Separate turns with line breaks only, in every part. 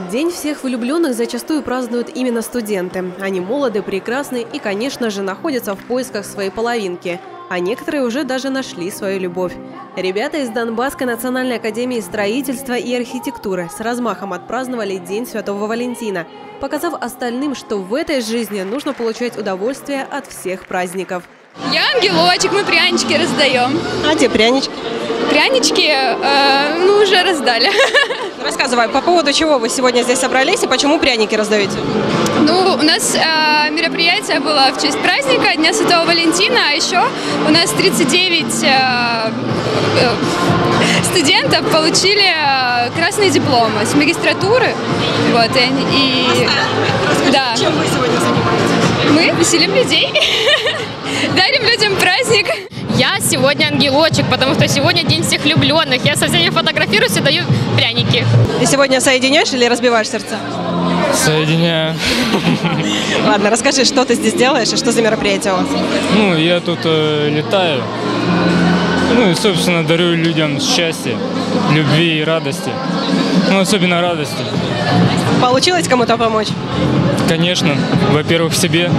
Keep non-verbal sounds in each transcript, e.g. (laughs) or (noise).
День всех влюбленных зачастую празднуют именно студенты. Они молоды, прекрасны и, конечно же, находятся в поисках своей половинки. А некоторые уже даже нашли свою любовь. Ребята из Донбасской национальной академии строительства и архитектуры с размахом отпраздновали День Святого Валентина, показав остальным, что в этой жизни нужно получать удовольствие от всех праздников.
Я ангелочек, мы прянички раздаем.
А где прянички?
Прянички, э, ну, уже раздали. (laughs)
Рассказывай, по поводу чего вы сегодня здесь собрались и почему пряники раздаете?
Ну, у нас э, мероприятие было в честь праздника Дня Святого Валентина, а еще у нас 39 э, э, студентов получили э, красные дипломы с магистратуры. Вот, и, и да,
Чем вы сегодня занимаетесь?
мы веселим людей, (laughs) дарим людям праздник.
Я сегодня ангелочек, потому что сегодня день всех влюбленных. Я со всеми фотографируюсь и даю пряники.
Ты сегодня соединяешь или разбиваешь сердца?
Соединяю. (laughs)
Ладно, расскажи, что ты здесь делаешь и что за мероприятие у вас?
Ну, я тут э, летаю. Ну и, собственно, дарю людям счастье, любви и радости. Ну, особенно радости.
Получилось кому-то помочь?
Конечно, во-первых, себе,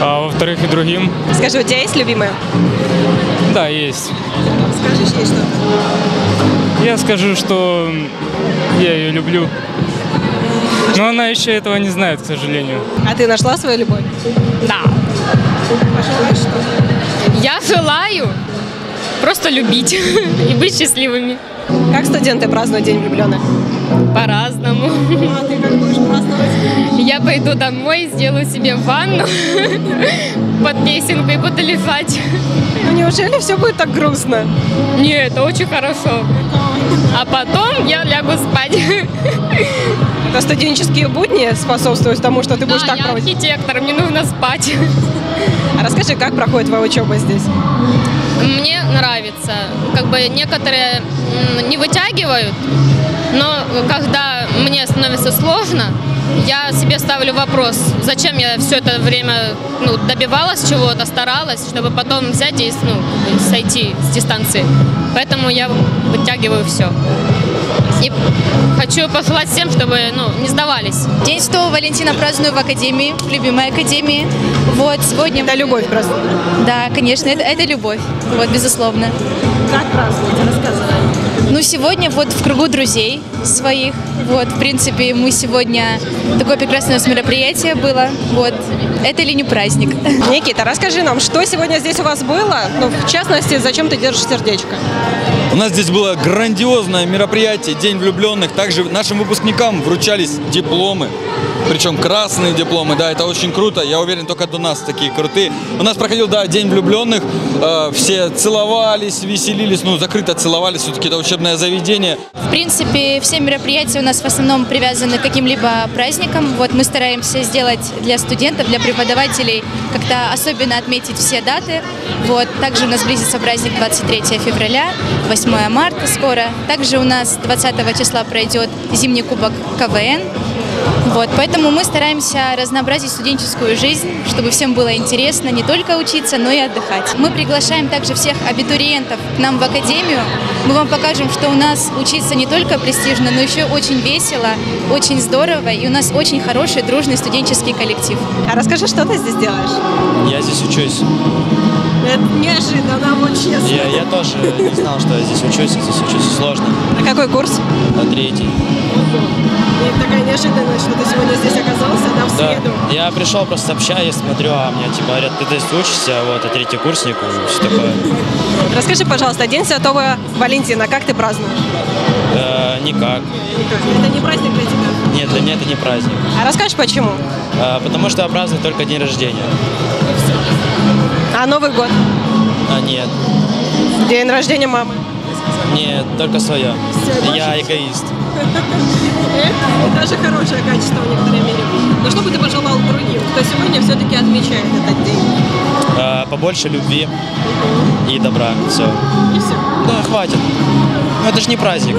а во-вторых, и другим.
Скажи, у тебя есть любимая?
Да, есть.
Скажешь ей что-то.
Я скажу, что я ее люблю. Но она еще этого не знает, к сожалению.
А ты нашла свою любовь?
Да. Я желаю просто любить (laughs) и быть счастливыми.
Как студенты празднуют День влюбленных?
По-разному.
А ты как будешь?
Я пойду домой, сделаю себе ванну (laughs) под песенку и буду лежать.
Ну неужели все будет так грустно?
Нет, это очень хорошо. А потом я лягу спать. (laughs)
Это студенческие будни способствуют тому, что ты будешь
Да,
так
я
проводить?
архитектор, мне нужно спать.
А расскажи, как проходит твоя учеба здесь?
Мне нравится. Как бы некоторые не вытягивают, но когда мне становится сложно, я себе ставлю вопрос, зачем я все это время ну, добивалась чего-то, старалась, чтобы потом взять и ну, сойти с дистанции. Поэтому я вытягиваю все. И хочу пожелать всем, чтобы ну, не сдавались.
День Святого Валентина праздную в Академии, в любимой Академии. Вот, сегодня...
Это любовь просто.
Да, конечно, это, это любовь, вот, безусловно.
Как празднуете? Рассказывай.
Ну, сегодня вот в кругу друзей своих, вот, в принципе, мы сегодня... Такое прекрасное у нас мероприятие было, вот. Это ли не праздник?
Никита, расскажи нам, что сегодня здесь у вас было? Ну, в частности, зачем ты держишь сердечко?
У нас здесь было грандиозное мероприятие, День влюбленных. Также нашим выпускникам вручались дипломы. Причем красные дипломы, да, это очень круто. Я уверен, только у нас такие крутые. У нас проходил, да, День влюбленных. Э, все целовались, веселились, ну, закрыто целовались, все-таки это учебное заведение.
В принципе, все мероприятия у нас в основном привязаны к каким-либо праздникам. Вот мы стараемся сделать для студентов, для преподавателей как-то особенно отметить все даты. Вот. Также у нас близится праздник 23 февраля, 8 марта скоро. Также у нас 20 числа пройдет зимний кубок КВН. Вот, поэтому мы стараемся разнообразить студенческую жизнь, чтобы всем было интересно не только учиться, но и отдыхать. Мы приглашаем также всех абитуриентов к нам в академию. Мы вам покажем, что у нас учиться не только престижно, но еще очень весело, очень здорово, и у нас очень хороший, дружный студенческий коллектив.
А расскажи, что ты здесь делаешь?
Я здесь учусь.
Это неожиданно, вот честно.
Я, я тоже не знал, что я здесь учусь. Здесь учусь сложно.
А какой курс?
На третий.
Неожиданность, что ты сегодня здесь оказался, да, в
Да.
среду.
Я пришел, просто общаюсь, смотрю, а мне типа говорят, ты здесь учишься, вот, а третий курсник, и все такое.
Расскажи, пожалуйста, День Святого Валентина, как ты празднуешь?
Э, никак.
Это не праздник для тебя.
Нет, для меня это не праздник.
А расскажешь, почему?
Э, потому что я праздную только день рождения.
А Новый год?
А нет,
День рождения мамы.
нет, только свое. Я эгоист.
Это даже хорошее качество в некоторой мере. Но что бы ты пожелал другим, кто сегодня все-таки отмечает этот день?
Э, побольше любви и добра. Все. Да, хватит. Ну это же не праздник.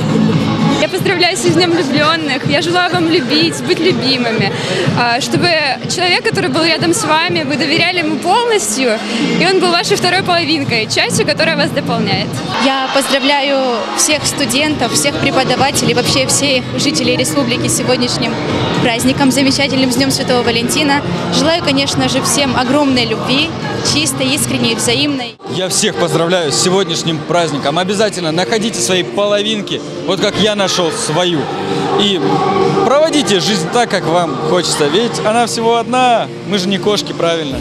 Я поздравляю с Днем влюбленных. Я желаю вам любить, быть любимыми. А, Чтобы человек, который был рядом с вами, вы доверяли ему полностью, и он был вашей второй половинкой, частью, которая вас дополняет.
Я поздравляю всех студентов, всех преподавателей, вообще всех жителей республики сегодняшним праздником, замечательным Днем Святого Валентина. Желаю, конечно же, всем огромной любви, чистой, искренней, взаимной.
Я всех поздравляю с сегодняшним праздником. Обязательно находите свои половинки, вот как я нашел свою. И проводите жизнь так, как вам хочется. Ведь она всего одна. Мы же не кошки, правильно?